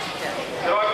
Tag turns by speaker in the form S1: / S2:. S1: much.